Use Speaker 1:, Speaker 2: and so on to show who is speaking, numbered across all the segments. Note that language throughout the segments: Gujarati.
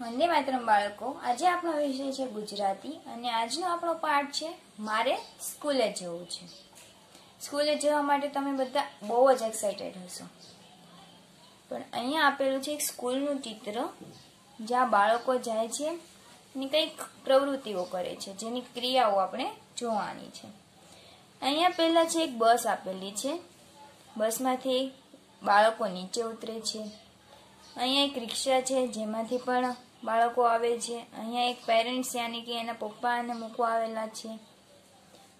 Speaker 1: વંદે માતરમ બાળકો, આજે આપણો વિષય છે ગુજરાતી અને આજનો આપણો પાઠ છે, મારે સ્કૂલે જવું છે. સ્કૂલે જવા માટે તમે બધા બહુ જ એક્સાઇટેડ હશો. પણ અહીંયા આપેલું છે એક સ્કૂલનું ચિત્ર, જ્યાં બાળકો જાય છે અને કંઈક પ્રવૃત્તિઓ કરે છે, જેની ક્રિયાઓ આપણે જોવાની છે. અહીંયા પહેલાં છે એક બસ આપેલી છે. બસમાંથી બાળકો નીચે ઉતરે છે. અહીંયા એક રિક્ષા છે, જેમાંથી પણ બાળકો આવે છે. અહીંયા એક પેરેન્ટ્સ યાની કે એના પપ્પા અને મૂકવા આવેલા છે.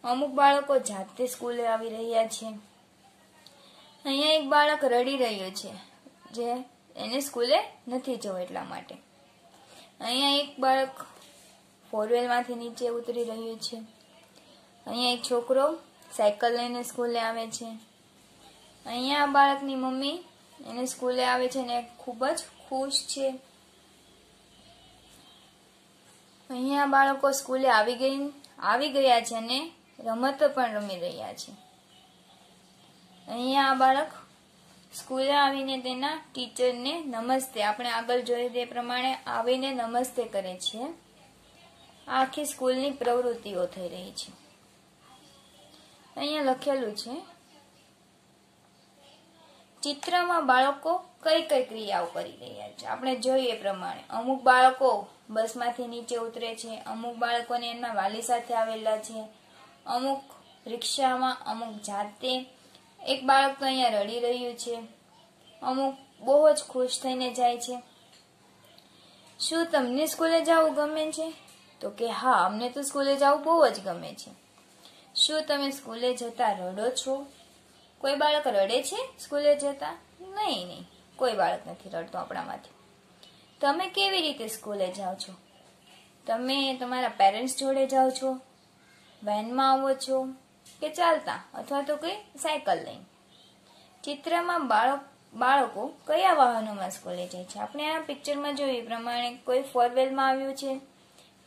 Speaker 1: અમુક બાળકો જાતે સ્કૂલે આવી રહ્યા છે. અહીંયા એક બાળક રડી રહ્યો છે, જે એને સ્કૂલે નથી જવું એટલા માટે. અહીંયા એક બાળક ફોરવેલમાંથી નીચે ઉતરી રહ્યો છે. અહીંયા એક છોકરો સાયકલ લઈને સ્કૂલે આવે છે. અહીંયા બાળકની મમ્મી એને સ્કૂલે આવે છે અને ખૂબ જ ખુશ છે. અહીંયા બાળકો સ્કૂલે આવી ગઈ, આવી ગયા છે અને રમતો પણ રમી રહ્યા છે. અહીંયા આ બાળક સ્કૂલે આવીને તેના ટીચરને નમસ્તે, આપણે આગળ જોઈએ તે પ્રમાણે આવીને નમસ્તે કરે છે. આખી સ્કૂલની પ્રવૃત્તિઓ થઈ રહી છે. અહીંયા લખેલું છે ચિત્રમાં બાળકો કઈ કઈ ક્રિયાઓ કરી રહ્યા છે? આપણે જોઈએ પ્રમાણે. અમુક બાળકો બસમાંથી નીચે ઉતરે છે, અમુક બાળકોને એમના વાલી સાથે આવેલા છે, અમુક રિક્ષામાં, અમુક જાતે. એક બાળક તો અહીંયા રડી રહ્યું છે, અમુક બહુ જ ખુશ થઈને જાય છે. શું તમને સ્કૂલે જવું ગમે છે? તો કે હા, અમને તો સ્કૂલે જવું બહુ જ ગમે છે. શું તમે સ્કૂલે જતા રડો છો? કોઈ બાળક રડે છે સ્કૂલે જતા? નહીં નહીં. કોઈ બાળક નથી રડતો આપણામાંથી. તમે કેવી રીતે સ્કૂલે જાઓ છો? તમે તમારા પેરેન્ટ્સ જોડે જાઓ છો? વેનમાં આવો છો? કે ચાલતા? અથવા તો કોઈ સાયકલ લઈને? ચિત્રમાં બાળક, બાળકો કયા વાહનોમાં સ્કૂલે જાય છે? આપણે આ પિક્ચરમાં જોઈએ પ્રમાણે કોઈ ફોરવેલમાં આવ્યું છે?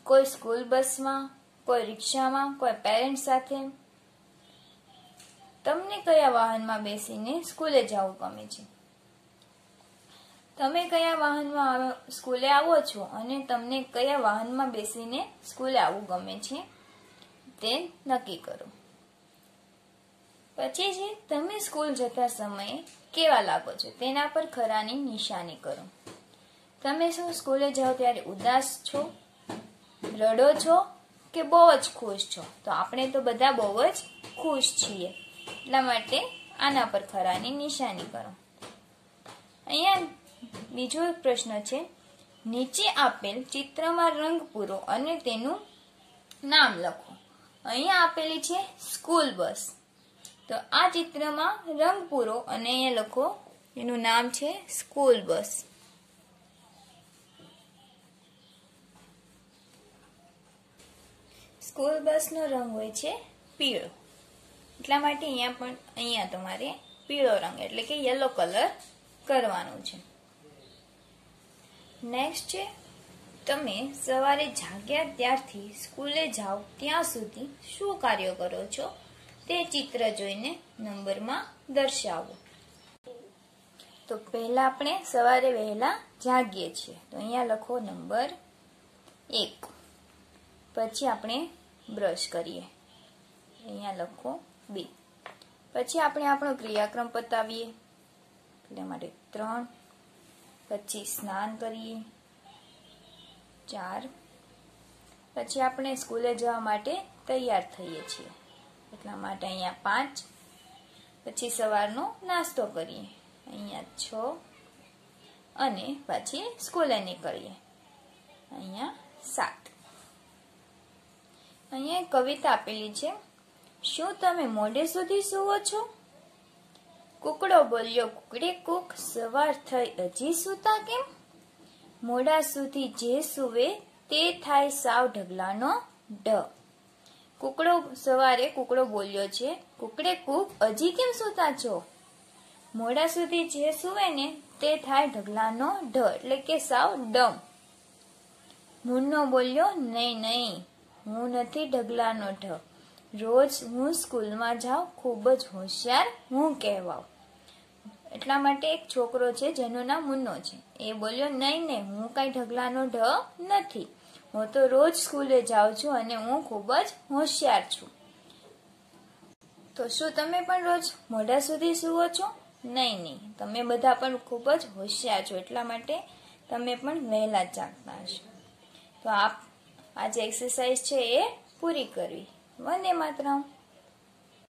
Speaker 1: કોઈ સ્કૂલ બસમાં? કોઈ રિક્ષામાં? કોઈ પેરેન્ટ્સ સાથે? તમને કયા વાહનમાં બેસીને સ્કૂલે જવું ગમે છે? તમે કયા વાહનમાં સ્કૂલે આવો છો અને તમને કયા વાહનમાં બેસીને સ્કૂલે આવવું ગમે છે? તે નક્કી કરો. પછી છે, તમે સ્કૂલ જતા સમયે કેવા લાગો છો? તેના પર ખરાની નિશાની કરો. તમે શું સ્કૂલે જાઓ ત્યારે ઉદાસ છો? રડો છો? કે બહુ જ ખુશ છો? તો આપણે તો બધા બહુ જ ખુશ છીએ. એટલા માટે આના પર ખરાની નિશાની કરો. અહીંયા બીજો એક પ્રશ્ન છે, નીચે આપેલ ચિત્રમાં રંગ પૂરો અને તેનું નામ લખો. અહીંયા આપેલી છે, સ્કૂલ બસ. તો આ ચિત્રમાં રંગ પૂરો અને અહીંયા લખો, એનું નામ છે, સ્કૂલ બસ. સ્કૂલ બસનો રંગ હોય છે પીળો. એટલા માટે અહીંયા પણ અહીંયા તમારે પીળો રંગ એટલે કે યલો કલર કરવાનો છે. નેક્સ્ટ છે, તમે સવારે જાગ્યા ત્યારથી સ્કૂલે જાઓ ત્યાં સુધી શું કાર્ય કરો છો? તે ચિત્ર જોઈને નંબરમાં દર્શાવો. તો પહેલા આપણે સવારે વહેલા જાગીએ છીએ. તો અહીંયા લખો નંબર એક. પછી આપણે બ્રશ કરીએ. અહીંયા લખો બે. પછી આપણે આપણો ક્રિયાક્રમ પતાવીએ. એટલે માટે ત્રણ. પછી સ્નાન કરીએ. ચાર. પછી આપણે સ્કૂલે જવા માટે તૈયાર થઈએ છીએ. એટલા માટે અહીંયા પાંચ. પછી સવારનો નાસ્તો કરીએ. અહીંયા છ. અને પછી સ્કૂલે નીકળીએ. અહીંયા સાત. અહીંયા કવિતા આપેલી છે. શું તમે મોડે સુધી સુવો છો? કુકડો બોલ્યો, કુકડી કુક, સવાર થઈ હજી સૂતા કેમ? મોડા સુધી જે સુવે તે થાય સાવ ઢગલાનો ઢ. કુકડો સવારે કુકડો બોલ્યો છે, કુકડે કુક, હજી કેમ સૂતા છો? મોડા સુધી જે સુવે ને તે થાય ઢગલાનો ઢ, એટલે કે સાવ ડમ. મુન્નો બોલ્યો, નહીં નહીં, હું નથી ઢગલાનો ઢ. રોજ હું સ્કૂલમાં જાઉં, ખૂબ જ હોશિયાર હું કહેવાઉં. એટલા માટે એક છોકરો છે, જેનું નામ મુન્નો છે. એ બોલ્યો, નહીં નહીં, હું કાંઈ ઢગલાનો ઢ નથી. હું તો રોજ સ્કૂલે જાઉં છું અને હું ખૂબ જ હોશિયાર છું. તો શું તમે પણ રોજ મોઢા સુધી સુવો છો? નહીં નહીં, તમે બધા પણ ખૂબ જ હોશિયાર છો, એટલા માટે તમે પણ વહેલા જાગતા હશો. તો આપ જે એક્સરસાઇઝ છે એ પૂરી કરવી. વંદે માતરમ.